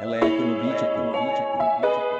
Ela é aquilo no aquilo.